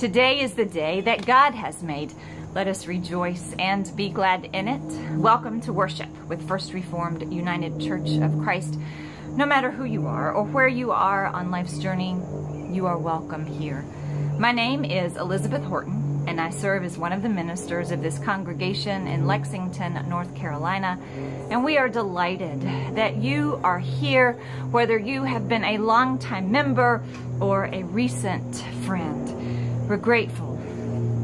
Today is the day that God has made. Let us rejoice and be glad in it. Welcome to worship with First Reformed United Church of Christ. No matter who you are or where you are on life's journey, you are welcome here. My name is Elizabeth Horton, and I serve as one of the ministers of this congregation in Lexington, North Carolina. And we are delighted that you are here, whether you have been a longtime member or a recent friend. We're grateful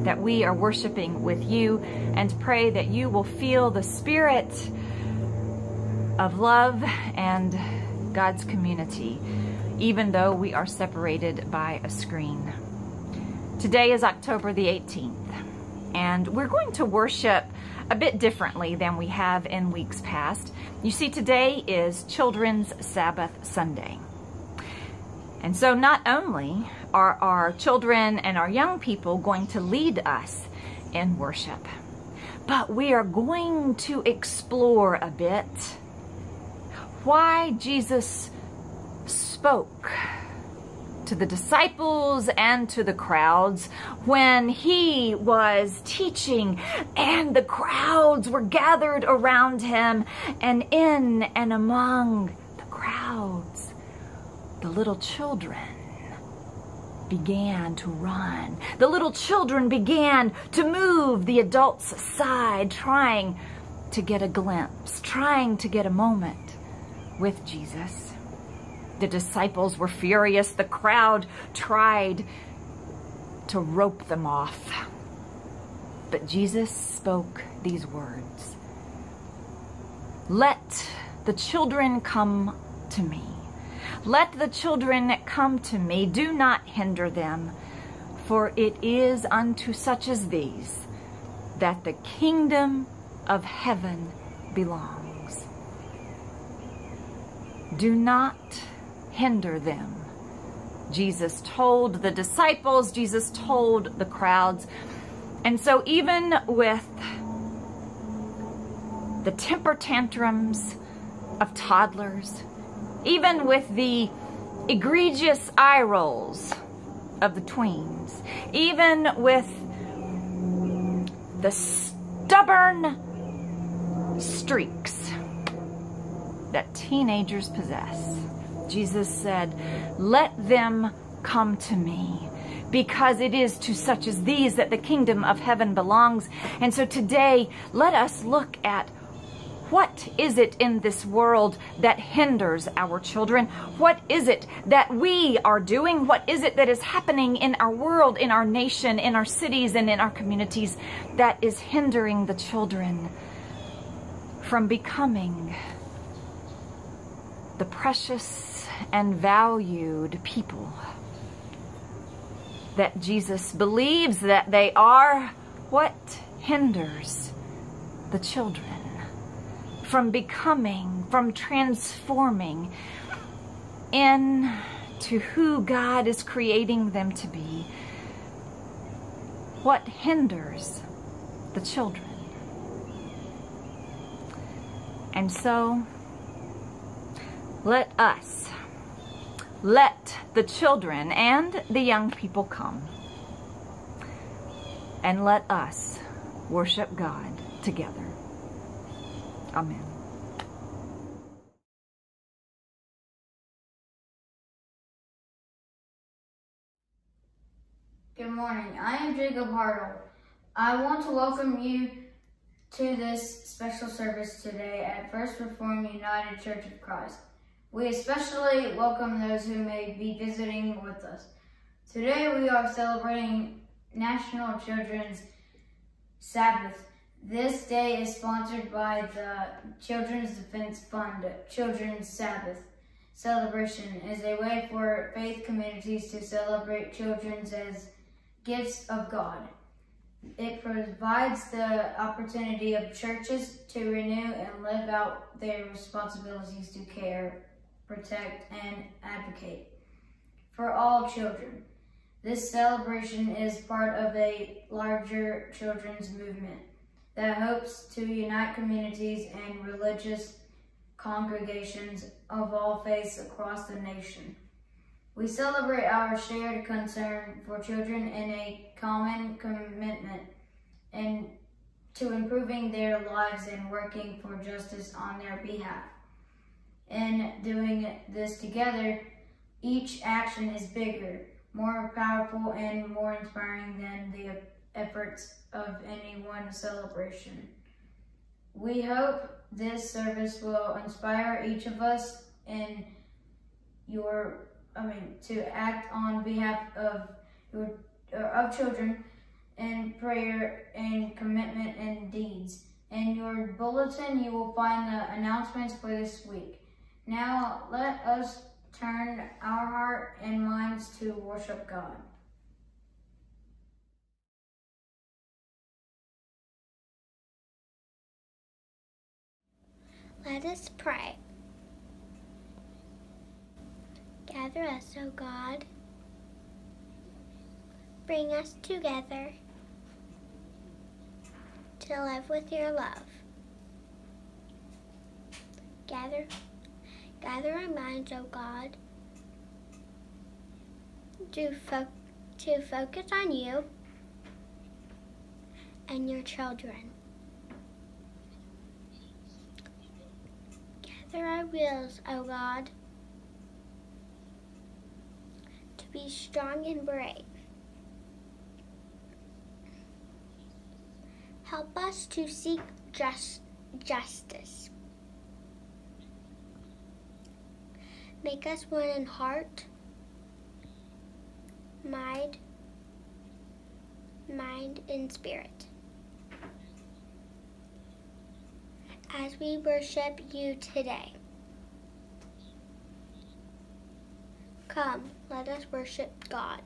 that we are worshiping with you and pray that you will feel the spirit of love and God's community, even though we are separated by a screen. Today is October the 18th, and we're going to worship a bit differently than we have in weeks past. You see, today is Children's Sabbath Sunday. And so not only are our children and our young people going to lead us in worship, but we are going to explore a bit why Jesus spoke to the disciples and to the crowds when he was teaching and the crowds were gathered around him and in and among the crowds the little children began to run. The little children began to move the adults aside, trying to get a glimpse, trying to get a moment with Jesus. The disciples were furious. The crowd tried to rope them off. But Jesus spoke these words Let the children come to me. Let the children come to me, do not hinder them, for it is unto such as these that the kingdom of heaven belongs. Do not hinder them. Jesus told the disciples, Jesus told the crowds. And so even with the temper tantrums of toddlers, even with the egregious eye rolls of the tweens, even with the stubborn streaks that teenagers possess. Jesus said, Let them come to me because it is to such as these that the kingdom of heaven belongs. And so today, let us look at what is it in this world that hinders our children? What is it that we are doing? What is it that is happening in our world, in our nation, in our cities, and in our communities that is hindering the children from becoming the precious and valued people that Jesus believes that they are? What hinders the children? From becoming, from transforming into who God is creating them to be. What hinders the children? And so, let us, let the children and the young people come. And let us worship God together. Amen. Good morning. I am Jacob Hartle. I want to welcome you to this special service today at First Reformed United Church of Christ. We especially welcome those who may be visiting with us. Today we are celebrating National Children's Sabbath this day is sponsored by the Children's Defense Fund. Children's Sabbath celebration is a way for faith communities to celebrate children as gifts of God. It provides the opportunity of churches to renew and live out their responsibilities to care, protect, and advocate for all children. This celebration is part of a larger children's movement that hopes to unite communities and religious congregations of all faiths across the nation. We celebrate our shared concern for children in a common commitment and to improving their lives and working for justice on their behalf. In doing this together, each action is bigger, more powerful, and more inspiring than the efforts of any one celebration. We hope this service will inspire each of us in your, I mean, to act on behalf of your uh, of children in prayer and commitment and deeds. In your bulletin, you will find the announcements for this week. Now, let us turn our heart and minds to worship God. Let us pray. Gather us, O God. Bring us together to live with your love. Gather, gather our minds, O God, to, fo- to focus on you and your children. Our wills, O God, to be strong and brave. Help us to seek just, justice. Make us one in heart, mind, mind and spirit. As we worship you today. Come, let us worship God.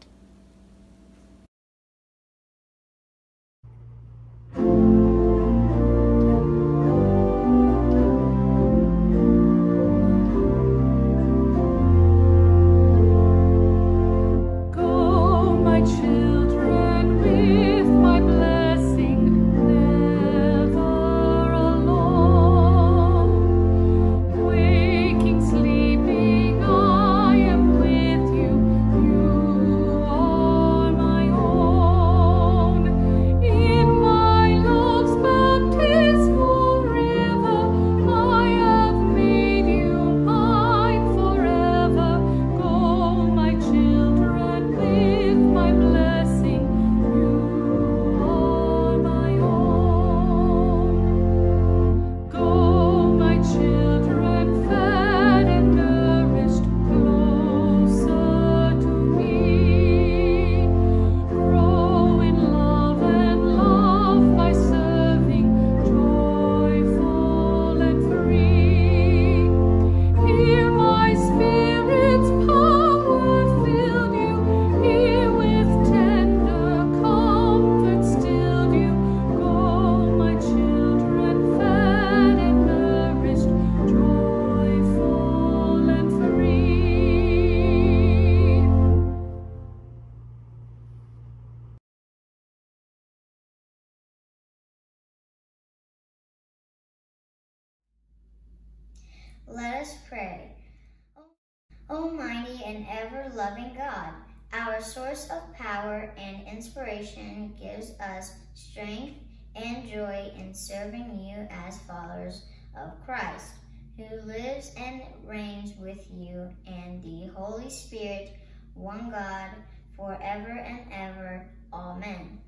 Power and inspiration gives us strength and joy in serving you as followers of Christ, who lives and reigns with you and the Holy Spirit, one God, forever and ever. Amen.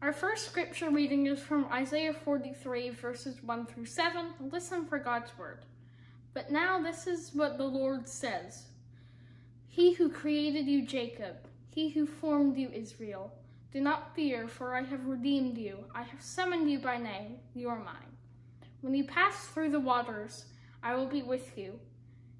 Our first scripture reading is from Isaiah 43, verses 1 through 7. Listen for God's word. But now this is what the Lord says He who created you, Jacob, he who formed you, Israel, do not fear, for I have redeemed you. I have summoned you by name. You are mine. When you pass through the waters, I will be with you.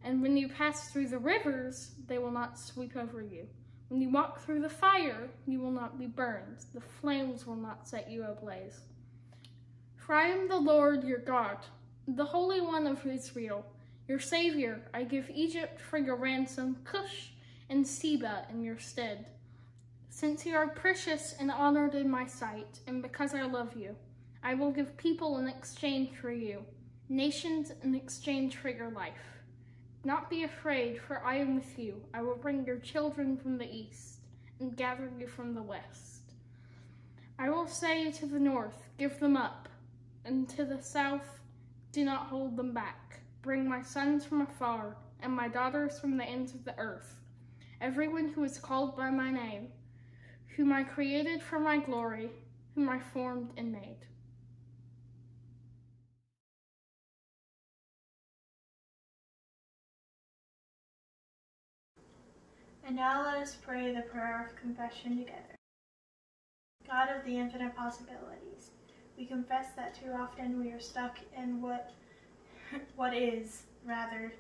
And when you pass through the rivers, they will not sweep over you. When you walk through the fire, you will not be burned. The flames will not set you ablaze. For I am the Lord your God, the Holy One of Israel, your Savior. I give Egypt for your ransom, Cush and Seba in your stead. Since you are precious and honored in my sight, and because I love you, I will give people in exchange for you, nations in exchange for your life. Not be afraid, for I am with you. I will bring your children from the east and gather you from the west. I will say to the north, Give them up, and to the south, Do not hold them back. Bring my sons from afar and my daughters from the ends of the earth. Everyone who is called by my name, whom I created for my glory, whom I formed and made. And now let us pray the prayer of confession together. God of the infinite possibilities, we confess that too often we are stuck in what what is rather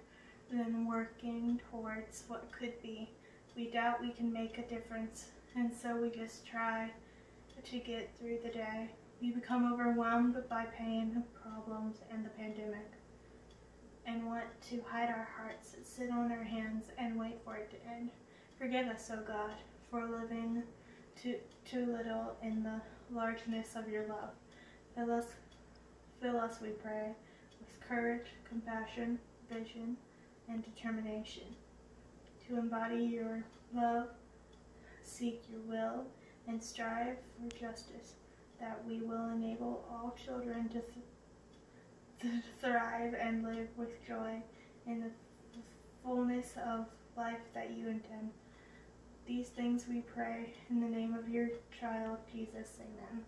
than working towards what could be. We doubt we can make a difference, and so we just try to get through the day. We become overwhelmed by pain, problems, and the pandemic, and want to hide our hearts, sit on our hands, and wait for it to end. Forgive us, O God, for living too, too little in the largeness of your love. Fill us, fill us, we pray, with courage, compassion, vision, and determination to embody your love, seek your will, and strive for justice, that we will enable all children to, th- to thrive and live with joy in the fullness of life that you intend. These things we pray in the name of your child, Jesus. Amen.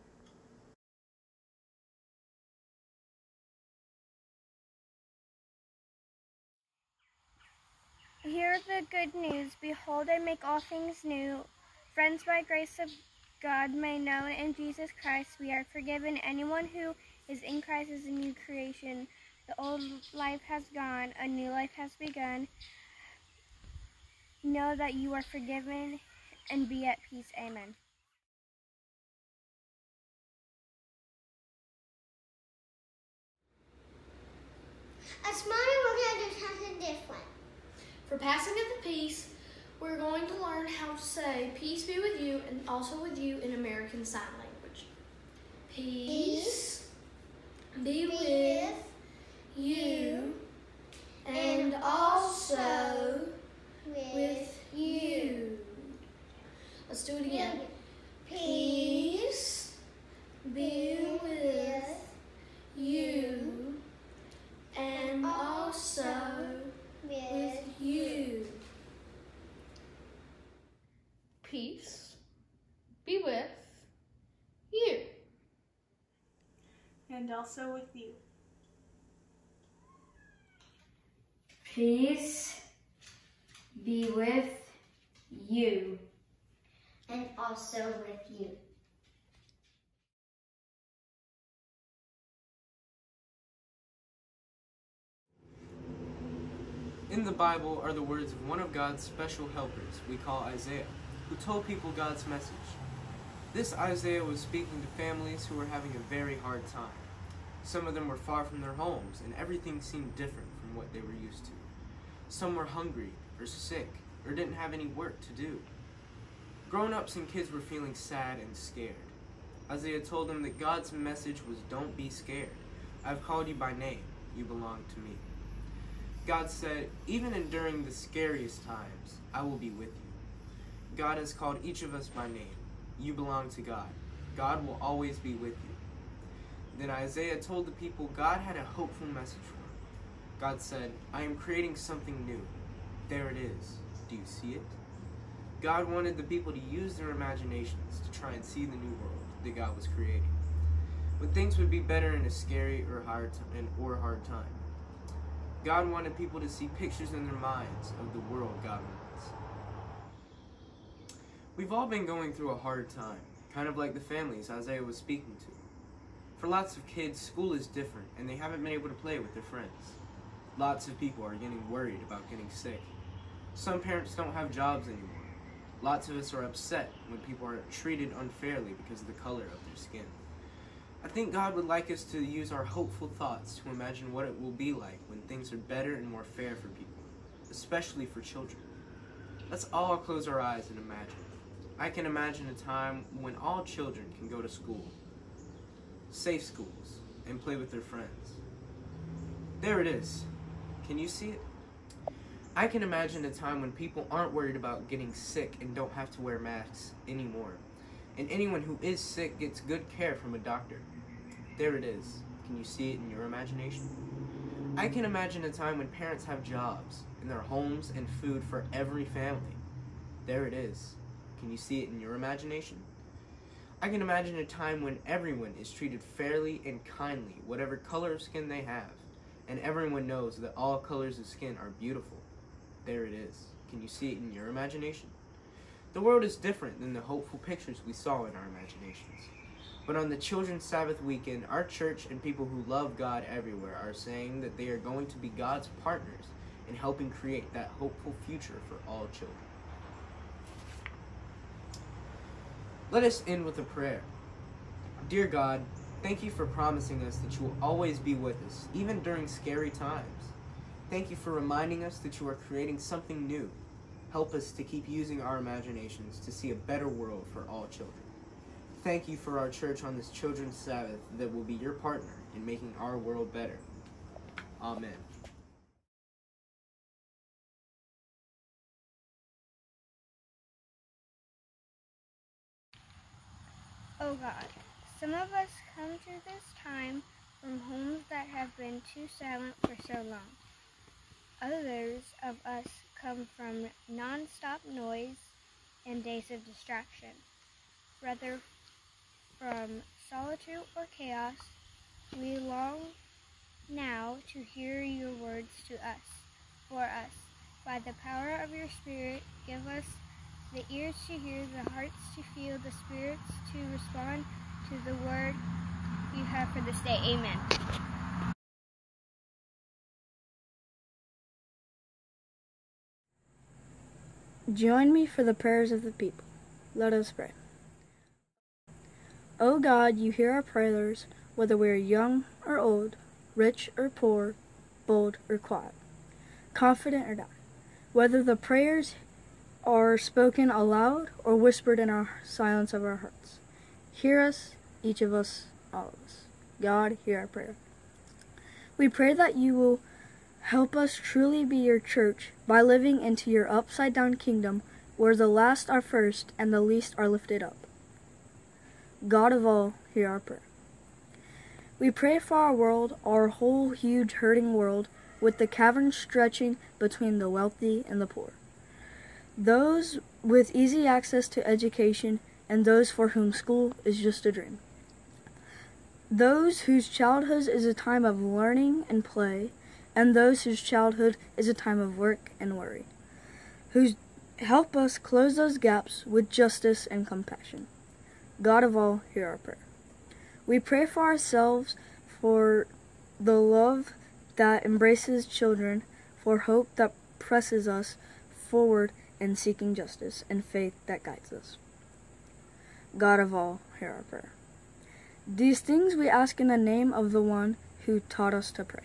Hear the good news. Behold, I make all things new. Friends, by grace of God, may know in Jesus Christ we are forgiven. Anyone who is in Christ is a new creation. The old life has gone, a new life has begun. Know that you are forgiven and be at peace. Amen. This morning we're going to do something different. For passing of the peace, we're going to learn how to say peace be with you and also with you in American Sign Language. Peace, be with you and also with you. Let's do it again. Peace be with you and also with you. Peace be with you. And also with you. Peace be with you. And also with you. In the Bible are the words of one of God's special helpers we call Isaiah, who told people God's message. This Isaiah was speaking to families who were having a very hard time. Some of them were far from their homes, and everything seemed different from what they were used to. Some were hungry or sick or didn't have any work to do. Grown ups and kids were feeling sad and scared. Isaiah told them that God's message was don't be scared. I've called you by name. You belong to me. God said, even enduring the scariest times, I will be with you. God has called each of us by name. You belong to God. God will always be with you. Then Isaiah told the people God had a hopeful message for them. God said, I am creating something new. There it is. Do you see it? God wanted the people to use their imaginations to try and see the new world that God was creating. When things would be better in a scary or hard time, or hard time. God wanted people to see pictures in their minds of the world God wants. We've all been going through a hard time, kind of like the families Isaiah was speaking to. For lots of kids, school is different and they haven't been able to play with their friends. Lots of people are getting worried about getting sick. Some parents don't have jobs anymore. Lots of us are upset when people are treated unfairly because of the color of their skin. I think God would like us to use our hopeful thoughts to imagine what it will be like when things are better and more fair for people, especially for children. Let's all close our eyes and imagine. I can imagine a time when all children can go to school. safe schools, and play with their friends. There it is. Can you see it? I can imagine a time when people aren't worried about getting sick and don't have to wear masks anymore. And anyone who is sick gets good care from a doctor. There it is. Can you see it in your imagination? I can imagine a time when parents have jobs and their homes and food for every family. There it is. Can you see it in your imagination? I can imagine a time when everyone is treated fairly and kindly, whatever color of skin they have, and everyone knows that all colors of skin are beautiful. There it is. Can you see it in your imagination? The world is different than the hopeful pictures we saw in our imaginations. But on the Children's Sabbath weekend, our church and people who love God everywhere are saying that they are going to be God's partners in helping create that hopeful future for all children. Let us end with a prayer. Dear God, thank you for promising us that you will always be with us, even during scary times. Thank you for reminding us that you are creating something new. Help us to keep using our imaginations to see a better world for all children. Thank you for our church on this Children's Sabbath that will be your partner in making our world better. Amen. Oh God, some of us come to this time from homes that have been too silent for so long. Others of us come from non-stop noise and days of distraction. Whether from solitude or chaos, we long now to hear your words to us, for us. By the power of your Spirit, give us the ears to hear, the hearts to feel, the spirits to respond to the word you have for this day. Amen. Join me for the prayers of the people. Let us pray. O God, you hear our prayers, whether we are young or old, rich or poor, bold or quiet, confident or not. Whether the prayers are spoken aloud or whispered in our silence of our hearts. Hear us, each of us, all of us. God, hear our prayer. We pray that you will help us truly be your church by living into your upside down kingdom where the last are first and the least are lifted up. God of all, hear our prayer. We pray for our world, our whole huge hurting world, with the cavern stretching between the wealthy and the poor those with easy access to education, and those for whom school is just a dream. Those whose childhood is a time of learning and play, and those whose childhood is a time of work and worry. Who help us close those gaps with justice and compassion. God of all, hear our prayer. We pray for ourselves, for the love that embraces children, for hope that presses us forward in seeking justice and faith that guides us. God of all, hear our prayer. These things we ask in the name of the one who taught us to pray.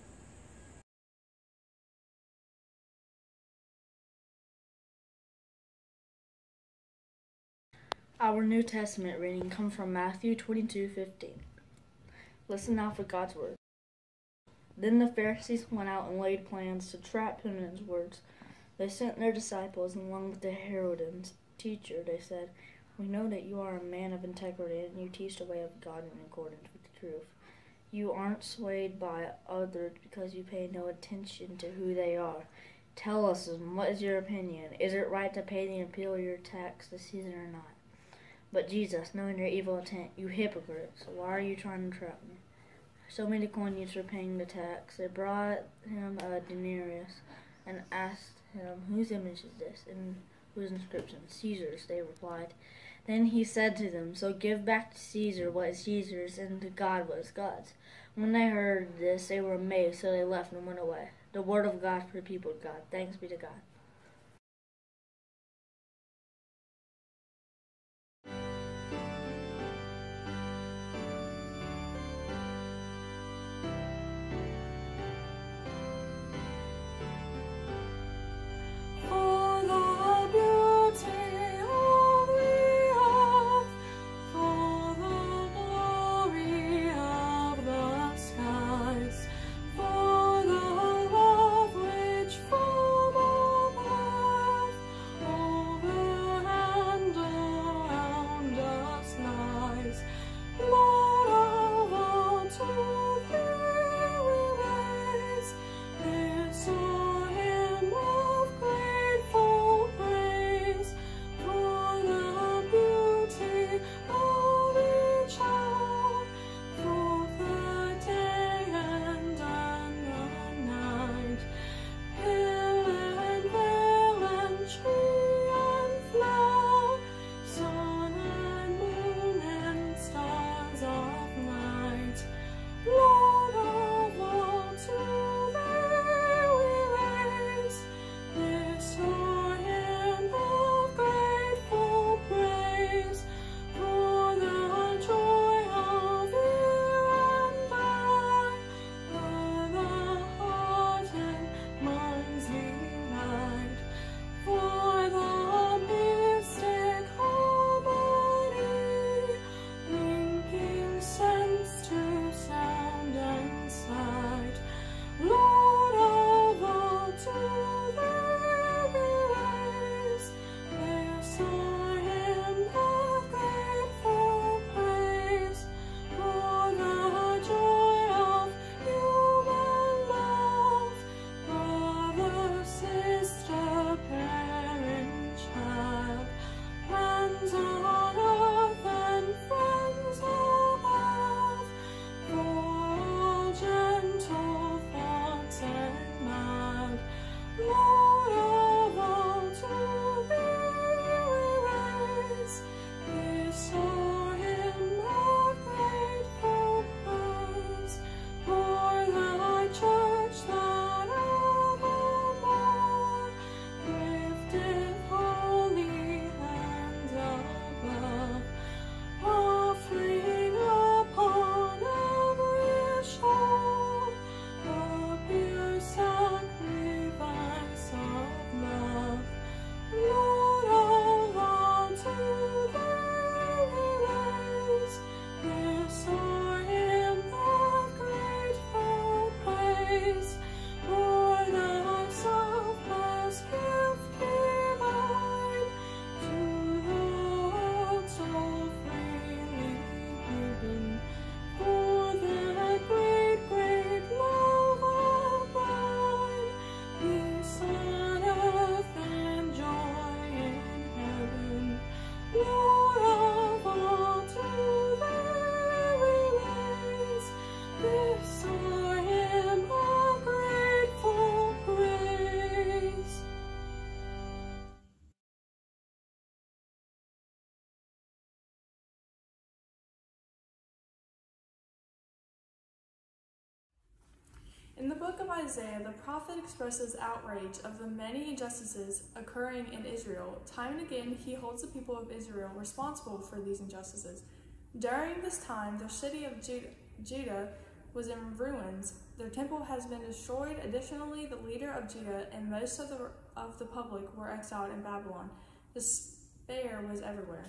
Our New Testament reading comes from Matthew 22:15. Listen now for God's word. Then the Pharisees went out and laid plans to trap him in his words. They sent their disciples along with the Herodians. Teacher, they said, we know that you are a man of integrity and you teach the way of God in accordance with the truth. You aren't swayed by others because you pay no attention to who they are. Tell us, what is your opinion? Is it right to pay the imperial tax this season or not? But Jesus, knowing your evil intent, you hypocrites, why are you trying to trap me? So many coiners were paying the tax. They brought him a denarius and asked him, Whose image is this? And whose inscription? Caesar's, they replied. Then he said to them, So give back to Caesar what is Caesar's, and to God what is God's. When they heard this, they were amazed, so they left and went away. The word of God for the people of God. Thanks be to God. Isaiah, the prophet expresses outrage of the many injustices occurring in Israel. Time and again, he holds the people of Israel responsible for these injustices. During this time, the city of Judah was in ruins. Their temple has been destroyed. Additionally, the leader of Judah and most of the, of the public were exiled in Babylon. Despair was everywhere.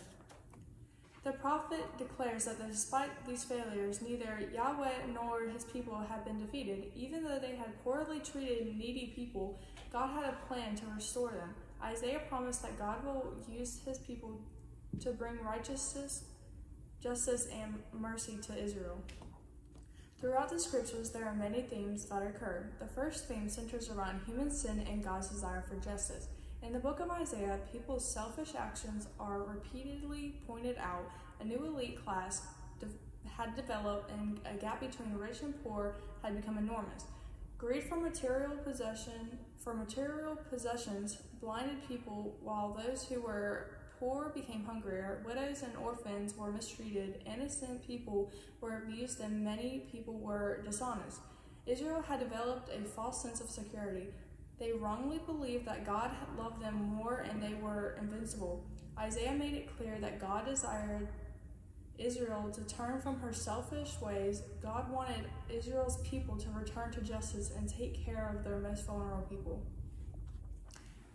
The prophet declares that despite these failures, neither Yahweh nor his people had been defeated. Even though they had poorly treated needy people, God had a plan to restore them. Isaiah promised that God will use his people to bring righteousness, justice, and mercy to Israel. Throughout the scriptures, there are many themes that occur. The first theme centers around human sin and God's desire for justice. In the book of Isaiah, people's selfish actions are repeatedly pointed out. A new elite class de had developed, and a gap between rich and poor had become enormous. Greed for material possession for material possessions blinded people, while those who were poor became hungrier. Widows and orphans were mistreated. Innocent people were abused, and many people were dishonest. Israel had developed a false sense of security. They wrongly believed that God loved them more and they were invincible. Isaiah made it clear that God desired Israel to turn from her selfish ways. God wanted Israel's people to return to justice and take care of their most vulnerable people.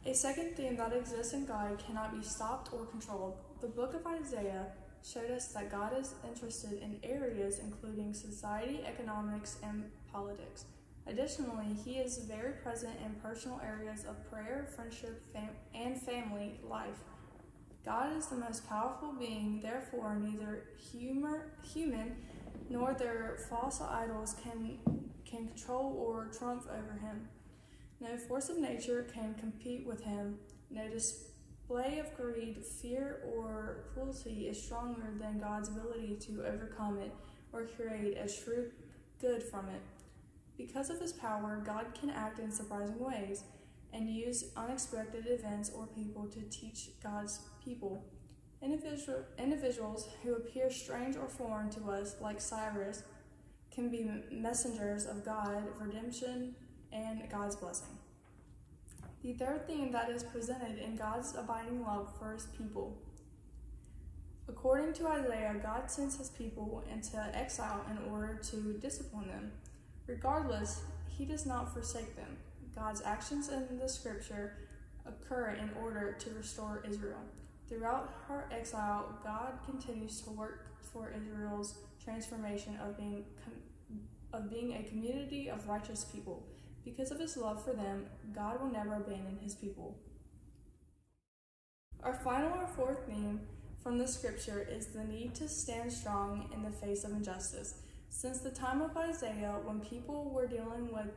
A second theme that exists in God cannot be stopped or controlled. The book of Isaiah showed us that God is interested in areas including society, economics, and politics. Additionally, he is very present in personal areas of prayer, friendship, fam and family life. God is the most powerful being, therefore neither humor, human nor their false idols can, can control or trump over him. No force of nature can compete with him. No display of greed, fear, or cruelty is stronger than God's ability to overcome it or create a true good from it. Because of his power, God can act in surprising ways and use unexpected events or people to teach God's people. Individual, individuals who appear strange or foreign to us, like Cyrus, can be messengers of God, redemption, and God's blessing. The third theme that is presented in God's abiding love for his people. According to Isaiah, God sends his people into exile in order to discipline them. Regardless, he does not forsake them. God's actions in the scripture occur in order to restore Israel. Throughout her exile, God continues to work for Israel's transformation of being of being a community of righteous people. Because of his love for them, God will never abandon his people. Our final or fourth theme from the scripture is the need to stand strong in the face of injustice. Since the time of Isaiah, when people were dealing with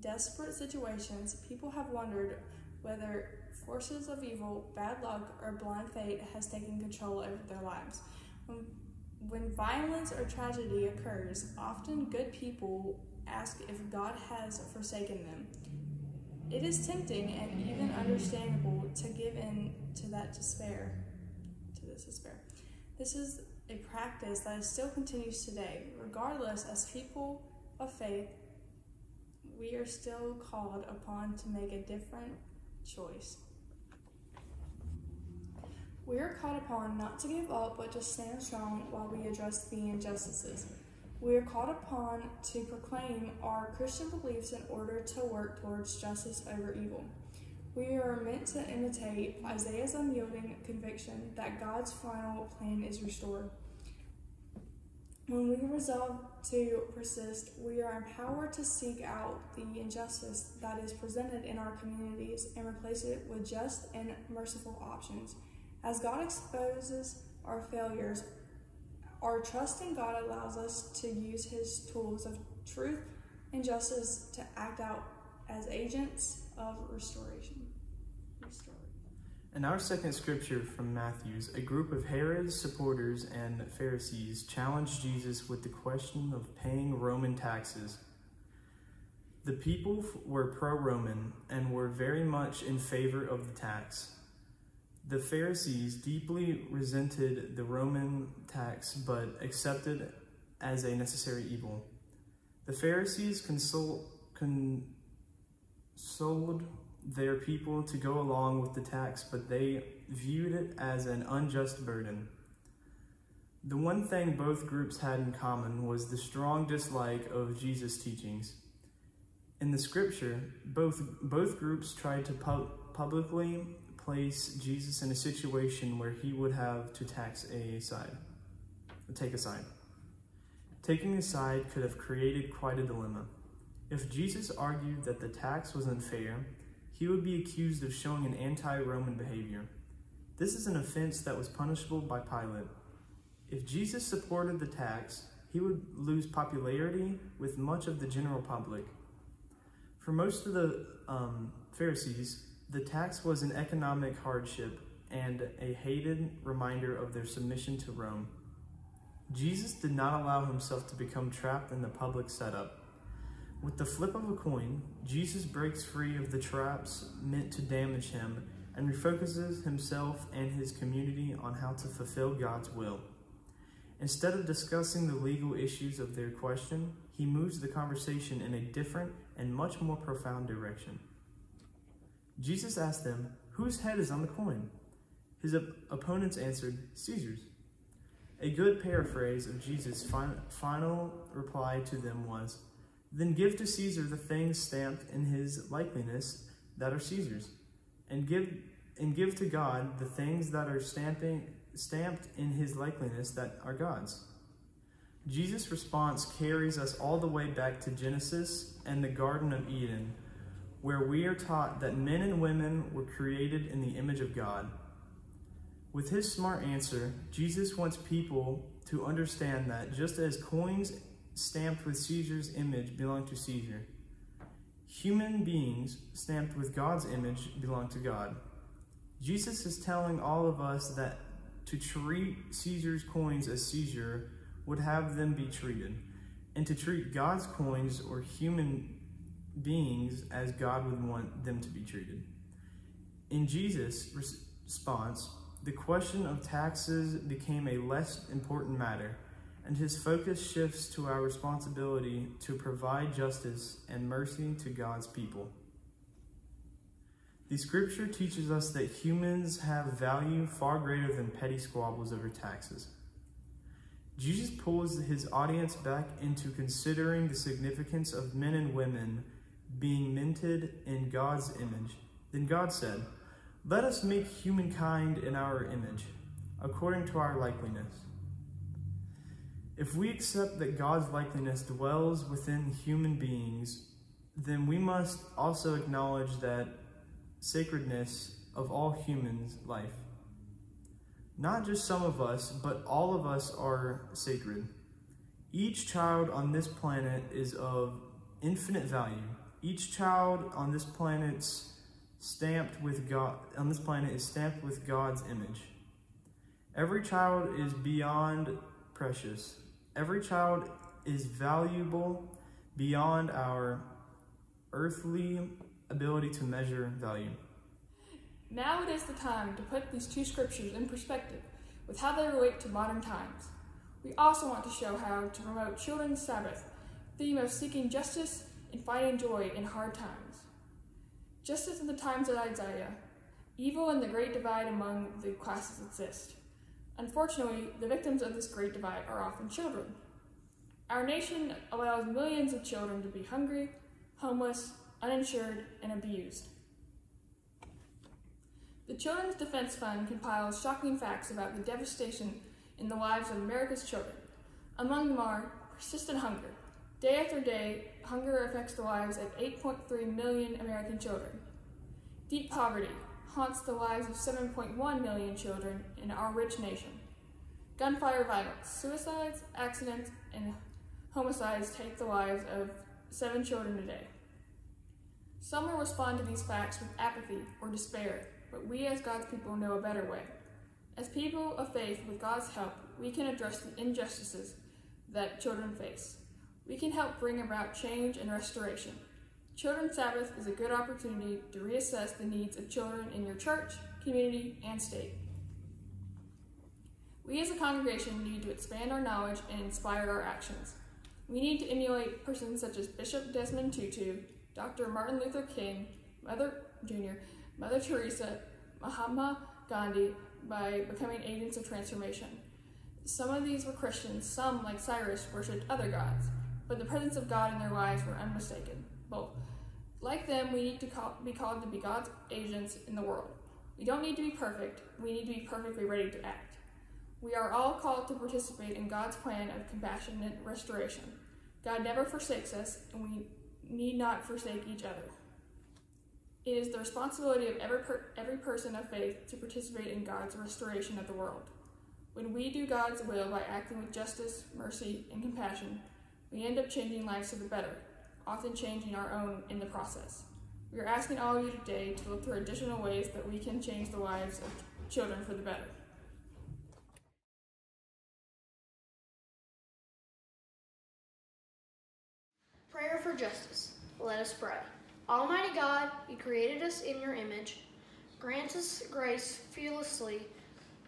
desperate situations, people have wondered whether forces of evil, bad luck, or blind fate has taken control over their lives. When, when violence or tragedy occurs, often good people ask if God has forsaken them. It is tempting and even understandable to give in to that despair, to this despair. This is a practice that still continues today. Regardless, as people of faith, we are still called upon to make a different choice. We are called upon not to give up, but to stand strong while we address the injustices. We are called upon to proclaim our Christian beliefs in order to work towards justice over evil. We are meant to imitate Isaiah's unyielding conviction that God's final plan is restored. When we resolve to persist, we are empowered to seek out the injustice that is presented in our communities and replace it with just and merciful options. As God exposes our failures, our trust in God allows us to use His tools of truth and justice to act out as agents of restoration. In our second scripture from Matthew's, a group of Herod's supporters and Pharisees challenged Jesus with the question of paying Roman taxes. The people were pro-Roman and were very much in favor of the tax. The Pharisees deeply resented the Roman tax but accepted it as a necessary evil. The Pharisees consult, consoled their people to go along with the tax, but they viewed it as an unjust burden. The one thing both groups had in common was the strong dislike of Jesus' teachings. In the scripture, both, both groups tried to pu- publicly place Jesus in a situation where he would have to tax a side, take a side. Taking a side could have created quite a dilemma. If Jesus argued that the tax was unfair, he would be accused of showing an anti-Roman behavior. This is an offense that was punishable by Pilate. If Jesus supported the tax, he would lose popularity with much of the general public. For most of the um, Pharisees, the tax was an economic hardship and a hated reminder of their submission to Rome. Jesus did not allow himself to become trapped in the public setup. With the flip of a coin, Jesus breaks free of the traps meant to damage him and refocuses himself and his community on how to fulfill God's will. Instead of discussing the legal issues of their question, he moves the conversation in a different and much more profound direction. Jesus asked them, Whose head is on the coin? His op- opponents answered, Caesar's. A good paraphrase of Jesus' fin- final reply to them was, Then give to Caesar the things stamped in his likeness that are Caesar's, and give and give to God the things that are stamping stamped in his likeness that are God's. Jesus' response carries us all the way back to Genesis and the Garden of Eden, where we are taught that men and women were created in the image of God. With his smart answer, Jesus wants people to understand that just as coins stamped with Caesar's image belong to Caesar, human beings stamped with God's image belong to God. Jesus is telling all of us that to treat Caesar's coins as Caesar would have them be treated, and to treat God's coins or human beings as God would want them to be treated. In Jesus' response, the question of taxes became a less important matter, and his focus shifts to our responsibility to provide justice and mercy to God's people. The scripture teaches us that humans have value far greater than petty squabbles over taxes. Jesus pulls his audience back into considering the significance of men and women being minted in God's image. Then God said, Let us make humankind in our image, according to our likeness. If we accept that God's likeness dwells within human beings, then we must also acknowledge that sacredness of all humans' life. Not just some of us, but all of us are sacred. Each child on this planet is of infinite value. Each child on this planet's stamped with God on this planet is stamped with God's image. Every child is beyond precious. Every child is valuable beyond our earthly ability to measure value. Now it is the time to put these two scriptures in perspective with how they relate to modern times. We also want to show how to promote Children's Sabbath, theme of seeking justice and finding joy in hard times. Just as in the times of Isaiah, evil and the great divide among the classes exist. Unfortunately, the victims of this great divide are often children. Our nation allows millions of children to be hungry, homeless, uninsured, and abused. The Children's Defense Fund compiles shocking facts about the devastation in the lives of America's children. Among them are persistent hunger. Day after day, hunger affects the lives of 8.3 million American children. Deep poverty haunts the lives of 7.1 million children in our rich nation. Gunfire violence, suicides, accidents, and homicides take the lives of seven children a day. Some will respond to these facts with apathy or despair, but we as God's people know a better way. As people of faith, with God's help, we can address the injustices that children face. We can help bring about change and restoration. Children's Sabbath is a good opportunity to reassess the needs of children in your church, community, and state. We as a congregation need to expand our knowledge and inspire our actions. We need to emulate persons such as Bishop Desmond Tutu, Dr. Martin Luther King, Mother Jr., Mother Teresa, Mahatma Gandhi by becoming agents of transformation. Some of these were Christians, some, like Cyrus, worshipped other gods, but the presence of God in their lives were unmistakable. Like them, we need to call, be called to be God's agents in the world. We don't need to be perfect, we need to be perfectly ready to act. We are all called to participate in God's plan of compassionate restoration. God never forsakes us, and we need not forsake each other. It is the responsibility of every, per- every person of faith to participate in God's restoration of the world. When we do God's will by acting with justice, mercy, and compassion, we end up changing lives for the better, often changing our own in the process. We are asking all of you today to look for additional ways that we can change the lives of children for the better. Prayer for justice. Let us pray. Almighty God, you created us in your image. Grant us grace fearlessly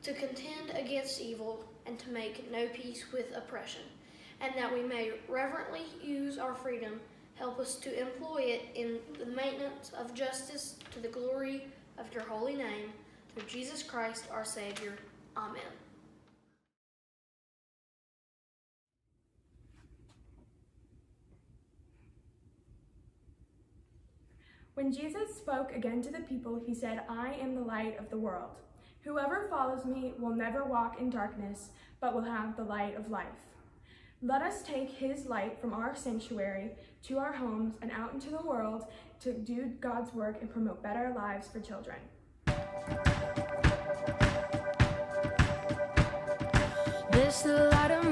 to contend against evil and to make no peace with oppression, and that we may reverently use our freedom. Help us to employ it in the maintenance of justice to the glory of your holy name. Through Jesus Christ our Savior. Amen. When Jesus spoke again to the people, he said, I am the light of the world. Whoever follows me will never walk in darkness, but will have the light of life. Let us take his light from our sanctuary to our homes and out into the world to do God's work and promote better lives for children. This of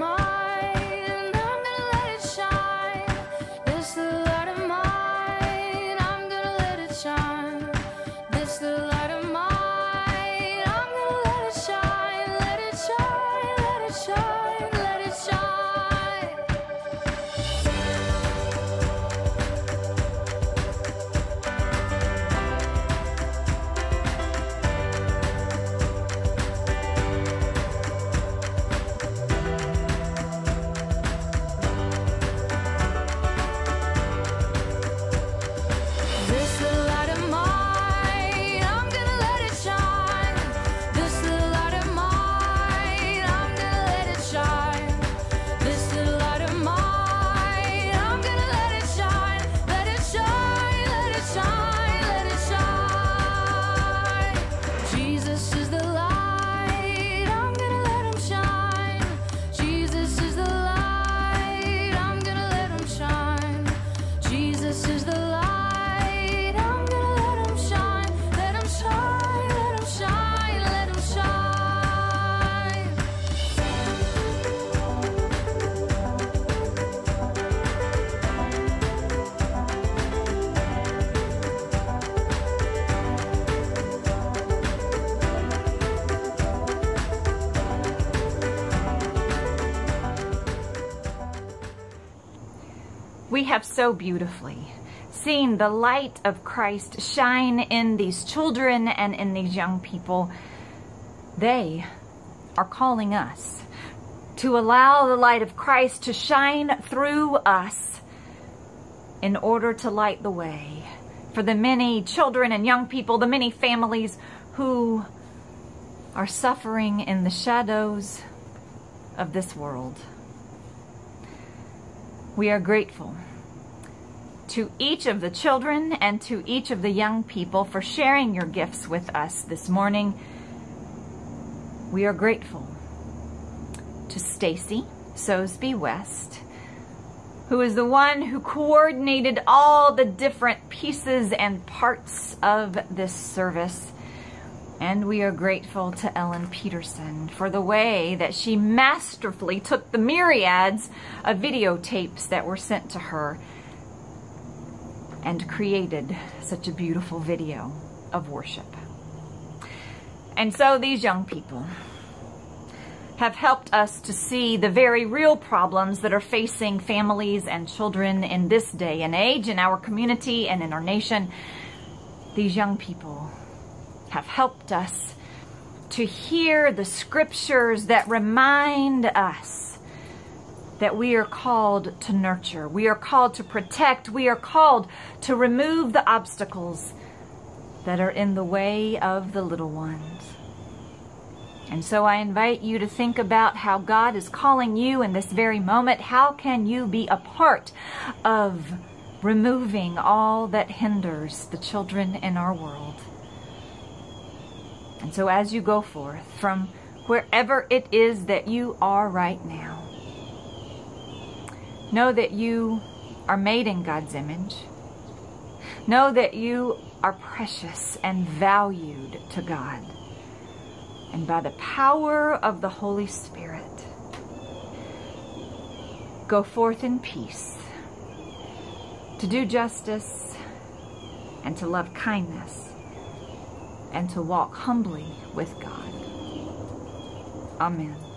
We have so beautifully seen the light of Christ shine in these children and in these young people. They are calling us to allow the light of Christ to shine through us in order to light the way for the many children and young people, the many families who are suffering in the shadows of this world. We are grateful to each of the children and to each of the young people for sharing your gifts with us this morning. We are grateful to Stacy Sosby West, who is the one who coordinated all the different pieces and parts of this service. And we are grateful to Ellen Peterson for the way that she masterfully took the myriads of videotapes that were sent to her and created such a beautiful video of worship. And so these young people have helped us to see the very real problems that are facing families and children in this day and age in our community and in our nation. These young people have helped us to hear the scriptures that remind us that we are called to nurture. We are called to protect. We are called to remove the obstacles that are in the way of the little ones. And so I invite you to think about how God is calling you in this very moment. How can you be a part of removing all that hinders the children in our world? And so as you go forth from wherever it is that you are right now, know that you are made in God's image. Know that you are precious and valued to God. And by the power of the Holy Spirit, go forth in peace to do justice and to love kindness and to walk humbly with God. Amen.